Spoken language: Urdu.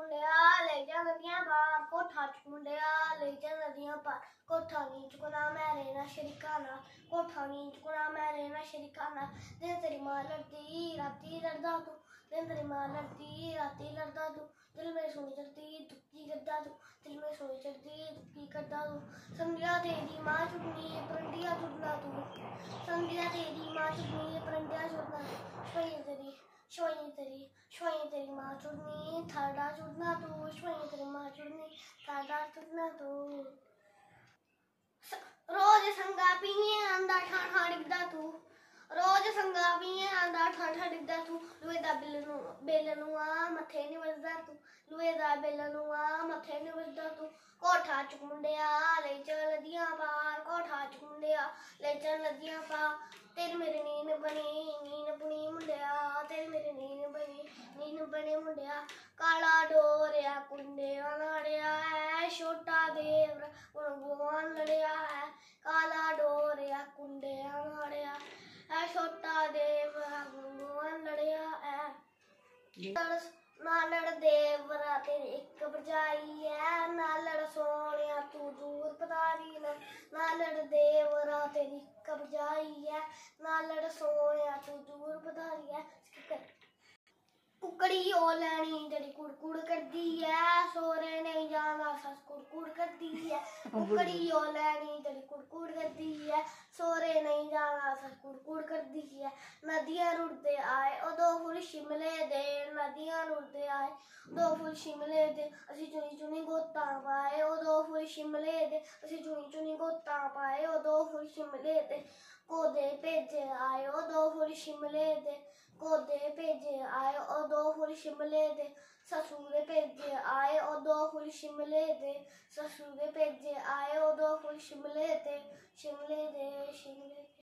لے جا کر بار کو چکنیا لے جا کر چکنا میں رونا شریکا کو چکنا میں رونا شریکان لڑتا تین تری ماں لڑتی رات لڑتا تھی تل میری سوچ چڑھتی تک کی کرتا تھی تل میرے سوچ چڑھتی کی کرتا تھی سنجلا دے ماں چکنی پرنٹیا چڑھتا تھی سنجلا دے ماں چکنی پرنڈیاں چڑنا تھی سر کری چھوئی تری چھوئیں ڈگتا پیے آگتا تھی لوہے بےل نوا می بجدہ توہے کا بے نو مت نہیں بجدہ تھی کوٹا چکن ڈیا چل لگی پا کوٹا چکن دیا لے چل لدیاں پا تر میری نی بنی ਕਾਲਾ ਡੋਰਿਆ ਕੁੰਡੇ ਲੜਿਆ ਐ ਛੋਟਾ ਦੇਵ ਹੁਣ ਗੋਵਾਨ ਲੜਿਆ ਐ ਕਾਲਾ ਡੋਰਿਆ ਕੁੰਡੇ ਲੜਿਆ ਐ ਛੋਟਾ ਦੇਵ ਹੁਣ ਗੋਵਾਨ ਲੜਿਆ ਐ ਨਾਲੜ ਦੇਵਰਾ ਤੇ ਇੱਕ ਬਜਾਈ ਐ ਨਾਲੜ ਸੋਹਣਿਆ ਤੂੰ ਦੂਰ ਪਤਾਰੀ ਨਾ ਨਾਲੜ ਦੇਵਰਾ ਤੇਰੀ ਇੱਕ ਬਜਾਈ ਐ ککڑی وہ لنی جڑی کڑکڑ کرتی ہے سوہرے نہیں جا سک کر کڑی وہ لانی جڑی کڑکڑ کرتی سوہرے نہیں جا سرکڑ کرتی ہے ندیاں لڑتے آئے وہ دو فیاں لڑتے آئے دو فی چنی چونی گوتان پائے وہ دو فلے چونی چونی گوتہ پائے وہ دو فل شملے دے گے آئے دو شملے دے گے آئے وہ دو فل شملے دے سسو پےجے آئے اور دو فل شملے دے سسو پےجے آئے وہ دل شملے دے شے دے شے